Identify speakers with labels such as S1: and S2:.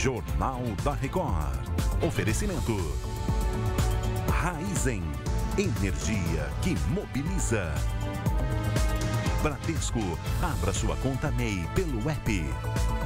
S1: Jornal da Record. Oferecimento. Raizen. Energia que mobiliza. Bradesco. Abra sua conta MEI pelo app.